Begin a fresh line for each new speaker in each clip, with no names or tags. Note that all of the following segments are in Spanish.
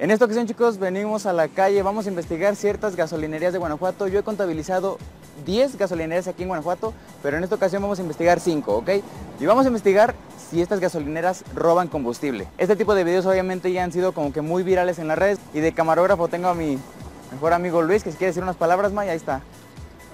En esta ocasión chicos venimos a la calle, vamos a investigar ciertas gasolinerías de Guanajuato. Yo he contabilizado 10 gasolinerías aquí en Guanajuato, pero en esta ocasión vamos a investigar 5, ¿ok? Y vamos a investigar si estas gasolineras roban combustible. Este tipo de videos obviamente ya han sido como que muy virales en las redes y de camarógrafo tengo a mi mejor amigo Luis que si quiere decir unas palabras más, ahí está.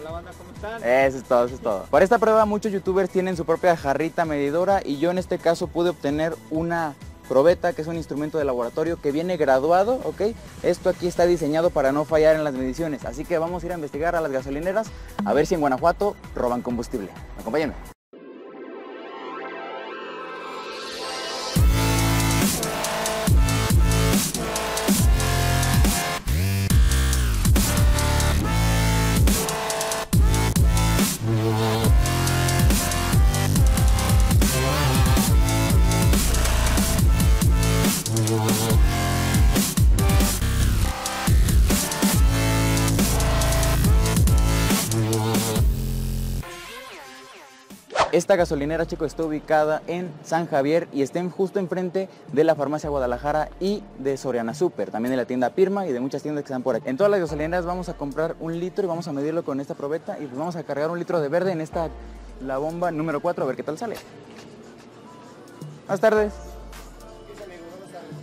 Hola banda, ¿cómo están?
Eso es todo, eso es todo. Para esta prueba muchos youtubers tienen su propia jarrita medidora y yo en este caso pude obtener una probeta, que es un instrumento de laboratorio que viene graduado, ¿ok? Esto aquí está diseñado para no fallar en las mediciones, así que vamos a ir a investigar a las gasolineras a ver si en Guanajuato roban combustible. Acompáñenme. Esta gasolinera, chicos, está ubicada en San Javier y está justo enfrente de la farmacia Guadalajara y de Soriana Super, también de la tienda Pirma y de muchas tiendas que están por aquí. En todas las gasolineras vamos a comprar un litro y vamos a medirlo con esta probeta y pues vamos a cargar un litro de verde en esta, la bomba número 4, a ver qué tal sale. Buenas tardes.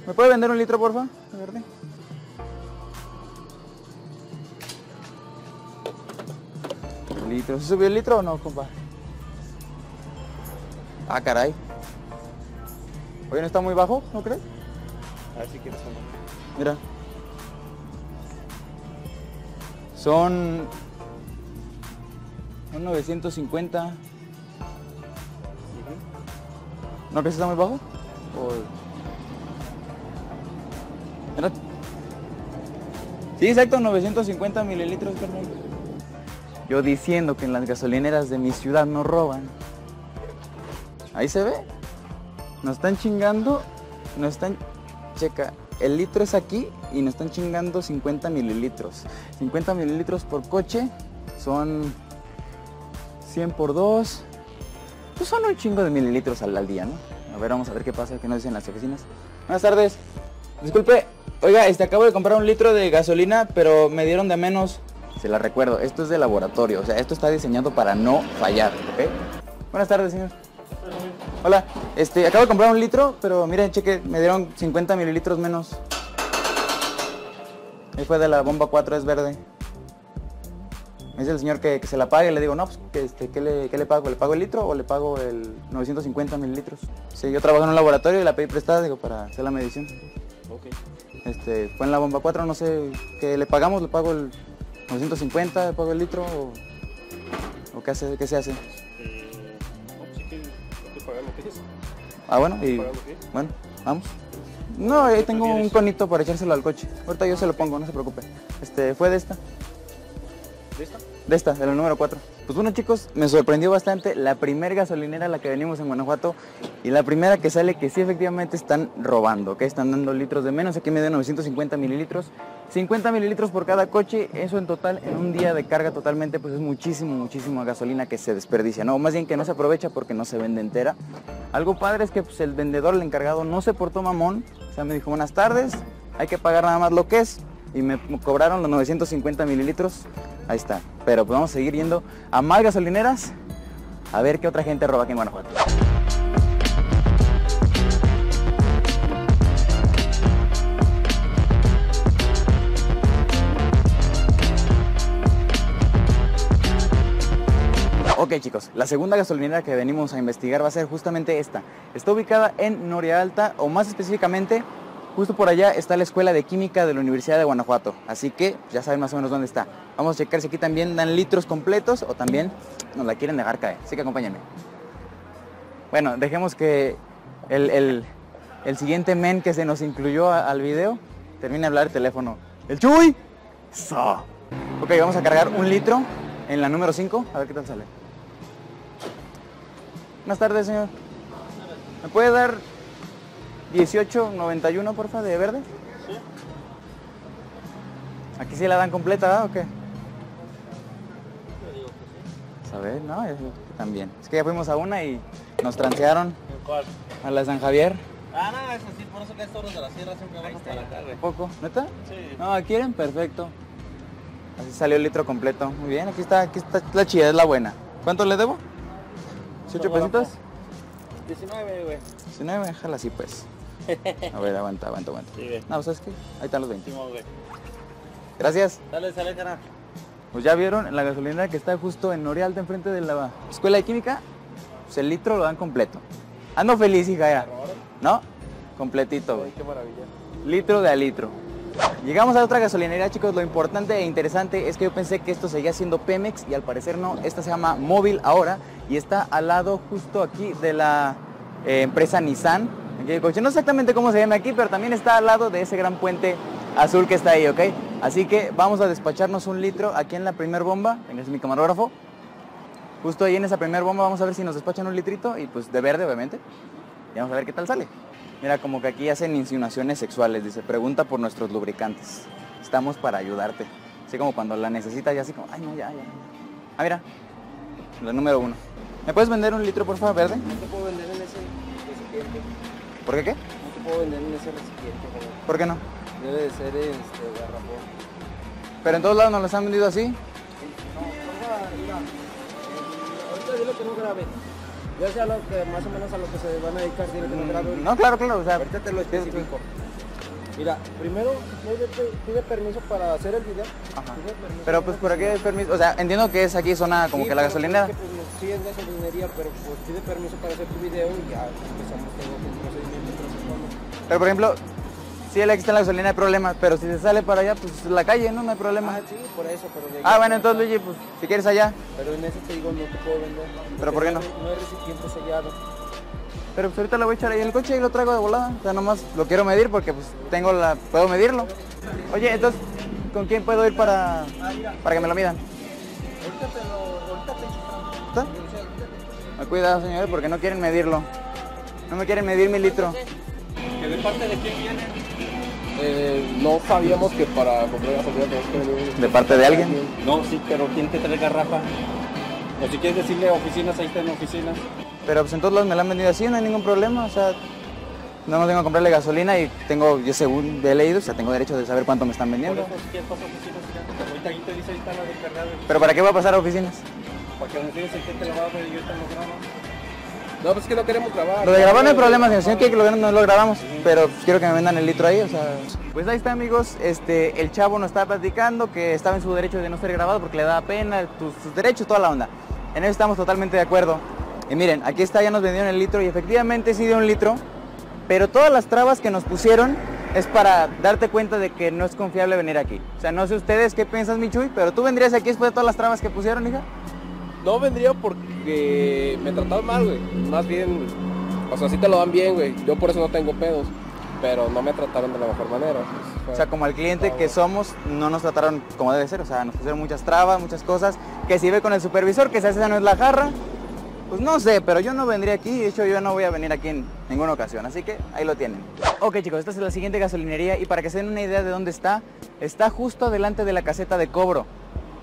¿Me puede vender un litro, porfa? De verde. Litro. ¿Se subió el litro o no, compa? Ah, caray. Oye, ¿no está muy bajo? ¿No crees?
Tomar.
Mira. Son... Son 950. ¿No crees que está muy bajo? O... Mira. Sí, exacto, 950 mililitros, carnal. Yo diciendo que en las gasolineras de mi ciudad no roban. Ahí se ve. Nos están chingando. Nos están. Checa. El litro es aquí y nos están chingando 50 mililitros. 50 mililitros por coche son 100 por 2. Pues son un chingo de mililitros al, al día, ¿no? A ver, vamos a ver qué pasa, qué nos dicen las oficinas. Buenas tardes. Disculpe, oiga, este acabo de comprar un litro de gasolina, pero me dieron de menos. Se la recuerdo, esto es de laboratorio, o sea, esto está diseñado para no fallar, ¿ok? Buenas tardes, señor. Hola, este, acabo de comprar un litro, pero miren, cheque, me dieron 50 mililitros menos. Ahí fue de la bomba 4, es verde. Me dice el señor que, que se la pague, le digo, no, pues, que, este, ¿qué, le, qué le pago? ¿Le pago el litro o le pago el 950 mililitros? Sí, yo trabajo en un laboratorio y la pedí prestada, digo, para hacer la medición.
Ok.
Este, fue en la bomba 4, no sé, ¿qué le pagamos? ¿Le pago el 950? ¿Le pago el litro? ¿O, o qué, hace, qué se hace? Ah, bueno, y bueno, vamos. No, ahí tengo un conito para echárselo al coche. Ahorita yo se lo pongo, no se preocupe. Este, fue de esta,
¿De esta?
de esta, de la número 4. Pues bueno chicos, me sorprendió bastante la primera gasolinera a la que venimos en Guanajuato y la primera que sale que sí efectivamente están robando, que están dando litros de menos, aquí me dio 950 mililitros, 50 mililitros por cada coche, eso en total en un día de carga totalmente pues es muchísimo, muchísimo gasolina que se desperdicia, no, más bien que no se aprovecha porque no se vende entera. Algo padre es que pues, el vendedor, el encargado no se portó mamón, o sea me dijo buenas tardes, hay que pagar nada más lo que es y me cobraron los 950 mililitros. Ahí está. Pero pues vamos a seguir yendo a más gasolineras a ver qué otra gente roba aquí en Guanajuato. Ok chicos, la segunda gasolinera que venimos a investigar va a ser justamente esta. Está ubicada en Noria Alta o más específicamente Justo por allá está la Escuela de Química de la Universidad de Guanajuato, así que ya saben más o menos dónde está. Vamos a checar si aquí también dan litros completos o también nos la quieren dejar caer, así que acompáñenme. Bueno, dejemos que el, el- siguiente men que se nos incluyó al video termine de hablar el teléfono. ¡El Chuy! ¡So! Ok, vamos a cargar un litro en la número 5, a ver qué tal sale. Buenas tardes, señor. ¿Me puede dar 18.91, porfa, de verde?
Sí.
Aquí sí la dan completa, ¿verdad? ¿O qué?
Yo digo que sí.
A ver, no, yo también. Es que ya fuimos a una y nos transearon
¿En cuál?
a la de San Javier.
Ah, no, eso sí, por eso que estos de la sierra siempre van hasta la carne.
¿Poco? ¿Neta?
Sí.
No, ¿quieren? Perfecto. Así salió el litro completo. Muy bien, aquí está, aquí está la chida, es la buena. ¿Cuánto le debo? ¿18
Todo
pesitos?
19, güey.
19, déjala así pues. A ver, aguanta, aguanta, aguanta.
Sí.
No, ¿sabes qué? Ahí están los 20.
Simón, güey.
Gracias.
Dale, sale, cara.
Pues ya vieron, la gasolinera que está justo en Norialta, enfrente de la Escuela de Química, pues el litro lo dan completo. Ando feliz, hija, ya. ¿No? Completito, güey.
Qué maravilla.
Litro de a litro. Llegamos a otra gasolinera, chicos. Lo importante e interesante es que yo pensé que esto seguía siendo Pemex y al parecer no. Esta se llama Móvil ahora y está al lado justo aquí de la eh, empresa Nissan. Aquí coche. No exactamente cómo se llama aquí, pero también está al lado de ese gran puente azul que está ahí, ¿ok? Así que vamos a despacharnos un litro aquí en la primer bomba. Es mi camarógrafo. Justo ahí en esa primer bomba vamos a ver si nos despachan un litrito y pues de verde, obviamente. Y vamos a ver qué tal sale. Mira, como que aquí hacen insinuaciones sexuales. Dice, pregunta por nuestros lubricantes. Estamos para ayudarte. Así como cuando la necesitas, ya así como, ay, no, ya, ya. Ah, mira, la número uno. ¿Me puedes vender un litro, por favor, verde?
No te puedo vender.
¿Por qué qué?
No te puedo vender en ese recipiente.
¿Por qué no?
Debe de ser este garrafón.
Pero en todos lados nos los han vendido así.
No, mira. eh, Ahorita dile que no grabe. Yo sé a lo que más o menos a lo que se van a dedicar, dile que no grabe.
No, claro, claro. O sea,
Ahorita te lo especifico. Mira, primero pide, pide permiso para hacer el video.
Ajá. Pero pues por aquí hay permiso. O sea, entiendo que es aquí zona como
Sí,
que la gasolinera.
es que, pues, sí es gasolinería, pero pues pide permiso para hacer tu video y ya empezamos todo el procedimiento.
Pero por ejemplo, si él aquí está en la gasolina hay problemas, pero si se sale para allá, pues la calle, ¿no? No hay problema.
Ah, sí, por eso, pero
Ah, bueno, entonces Luigi, pues si quieres allá.
Pero en ese te digo, no te puedo vender.
¿Pero por qué no?
No hay recipiente sellado.
Pero pues ahorita lo voy a echar ahí en el coche y lo traigo de volada. O sea, nomás lo quiero medir porque pues tengo la... puedo medirlo. Oye, entonces, ¿con quién puedo ir para, para que me lo midan?
Ahorita te lo, ahorita te
¿Está? Me cuidado, señores, porque no quieren medirlo. No me quieren medir mi litro.
¿Que de parte de quién viene?
Eh, no sabíamos que para comprar gasolina tenías que venir.
¿De parte de alguien?
No, sí, pero ¿quién te trae garrafa? O si quieres decirle oficinas, ahí está en oficinas.
Pero pues en todos lados me la han vendido así, no hay ningún problema. O sea, no me tengo que comprarle gasolina y tengo, yo según he leído, o sea, tengo derecho de saber cuánto me están
Por
vendiendo.
eso, si quieres pasar a oficinas, ya. Ahorita te dice, ahí.
Pero ¿para qué voy a pasar a oficinas?
Para que nos digas en qué te lo va a ver y ahorita lo grabo.
No, pues es que no queremos grabar.
Lo de grabar no hay problema. Si no quiere que lo vean, no lo grabamos. Pero pues, quiero que me vendan el litro ahí, o sea. Pues ahí está, amigos. Este, el chavo nos estaba platicando que estaba en su derecho de no ser grabado porque le daba pena, tus, sus derechos, toda la onda. En eso estamos totalmente de acuerdo. Y miren, aquí está, ya nos vendieron el litro y efectivamente sí dio un litro. Pero todas las trabas que nos pusieron es para darte cuenta de que no es confiable venir aquí. O sea, no sé ustedes qué piensas, Michuy, pero tú vendrías aquí después de todas las trabas que pusieron, hija.
No vendría porque me trataron mal, güey. Más bien, o sea, sí te lo dan bien, güey. Yo por eso no tengo pedos. Pero no me trataron de la mejor manera. pues, fue-
O sea, como al cliente que somos, no nos trataron como debe ser. O sea, nos pusieron muchas trabas, muchas cosas. Que si ve con el supervisor, que esa no es la jarra, pues no sé, pero yo no vendría aquí. De hecho, yo no voy a venir aquí en ninguna ocasión. Así que ahí lo tienen. Ok, chicos, esta es la siguiente gasolinería. Y para que se den una idea de dónde está, está justo delante de la caseta de cobro.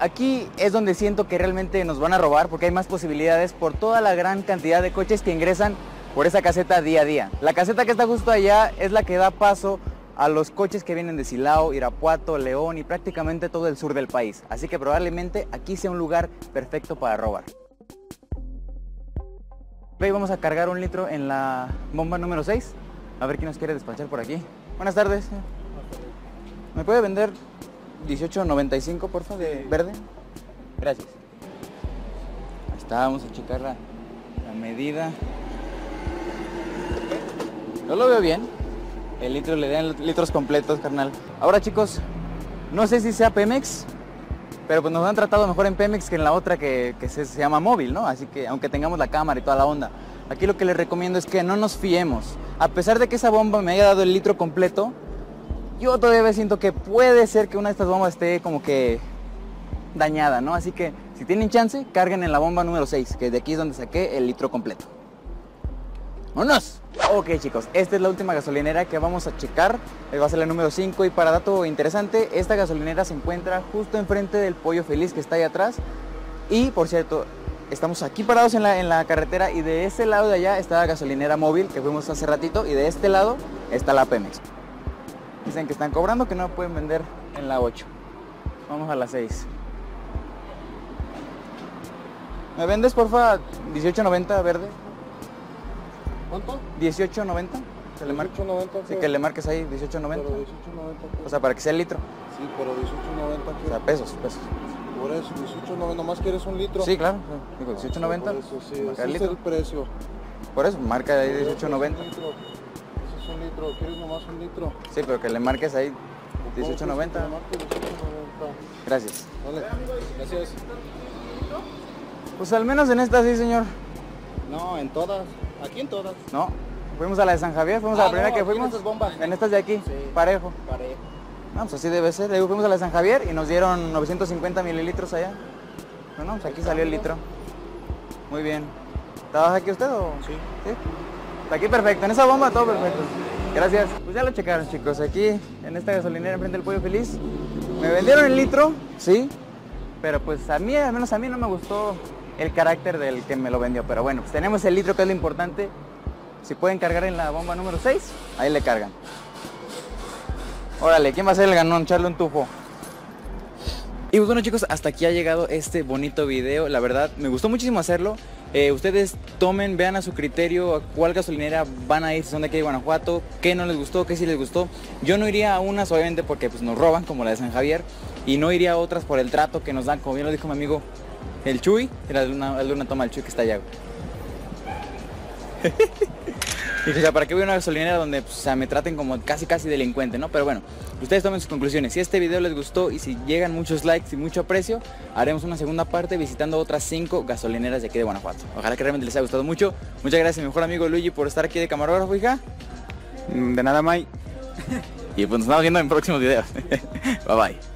Aquí es donde siento que realmente nos van a robar porque hay más posibilidades por toda la gran cantidad de coches que ingresan por esa caseta día a día. La caseta que está justo allá es la que da paso a los coches que vienen de Silao, Irapuato, León y prácticamente todo el sur del país. Así que probablemente aquí sea un lugar perfecto para robar. Ve, vamos a cargar un litro en la bomba número 6. A ver quién nos quiere despachar por aquí. Buenas tardes. ¿Me puede vender 18.95 porfa de verde? Gracias. Ahí está, vamos a checar la, la medida. Yo lo veo bien. El litro le dan litros completos, carnal. Ahora chicos, no sé si sea Pemex, pero pues nos han tratado mejor en Pemex que en la otra que, que se, se llama móvil, ¿no? Así que aunque tengamos la cámara y toda la onda, aquí lo que les recomiendo es que no nos fiemos. A pesar de que esa bomba me haya dado el litro completo, yo todavía siento que puede ser que una de estas bombas esté como que dañada, ¿no? Así que si tienen chance, carguen en la bomba número 6, que de aquí es donde saqué el litro completo. ¡Vámonos! Ok chicos, esta es la última gasolinera que vamos a checar, Eh, va a ser la número 5 y para dato interesante, esta gasolinera se encuentra justo enfrente del Pollo Feliz que está ahí atrás y por cierto, estamos aquí parados en la, en la carretera y de ese lado de allá está la gasolinera móvil que fuimos hace ratito y de este lado está la Pemex. Dicen que están cobrando, que no pueden vender en la 8. Vamos a la 6. ¿Me vendes, porfa, 18.90 verde?
¿Cuánto?
18.90. Que le marque.
18.90.
Sí, que le marques ahí, 18.90.
Pero 18.90.
O sea, para que sea el litro.
Sí, pero 18.90
O sea, pesos, pesos.
Por eso, 18.90, nomás quieres un litro.
Sí, claro. Digo,
Por
18.90.
eso, sí,
marca
ese
el
es el precio.
Por eso, marca ahí
Por eso,
18.90.
Un litro, ¿quieres nomás un litro?
Sí, pero que le marques ahí
¿Cómo quieres que te
18.90.
marque 18.90?
Gracias.
Gracias.
Pues al menos en esta sí, señor.
No, en todas. Aquí en todas.
No. Fuimos a la de San Javier, fuimos a
Ah,
la primera
no,
que
en
fuimos.
estas bombas.
En estas de aquí,
Sí.
parejo.
Parejo.
No, pues así debe ser. Le digo, fuimos a la de San Javier y nos dieron 950 mililitros allá. No, no, pues aquí salió el litro. Muy bien. ¿Trabaja aquí usted o...?
Sí.
¿Sí? Aquí perfecto, en esa bomba todo perfecto. Gracias. Pues ya lo checaron chicos, aquí en esta gasolinera enfrente del Pollo Feliz. Me vendieron el litro, sí, pero pues a mí, al menos a mí no me gustó el carácter del que me lo vendió. Pero bueno, pues tenemos el litro que es lo importante. Si pueden cargar en la bomba número 6, ahí le cargan. Órale, ¿quién va a ser el ganón? Echarle un tufo. Y pues bueno chicos, hasta aquí ha llegado este bonito video. La verdad, me gustó muchísimo hacerlo. Eh, ustedes tomen, vean a su criterio a cuál gasolinera van a ir, si son de aquí de Guanajuato, qué no les gustó, qué sí les gustó. Yo no iría a unas obviamente porque pues, nos roban, como la de San Javier, y no iría a otras por el trato que nos dan, como bien lo dijo mi amigo el Chuy, era de una, de una toma el Chuy que está allá. Y, o sea, ¿para qué voy a una gasolinera donde pues, o sea, me traten como casi casi delincuente, no? Pero bueno, ustedes tomen sus conclusiones. Si este video les gustó y si llegan muchos likes y mucho aprecio, haremos una segunda parte visitando otras cinco gasolineras de aquí de Guanajuato. Ojalá que realmente les haya gustado mucho. Muchas gracias, mi mejor amigo Luigi, por estar aquí de camarógrafo, hija.
De nada, May.
Y pues nos estamos viendo en próximos videos. bye bye.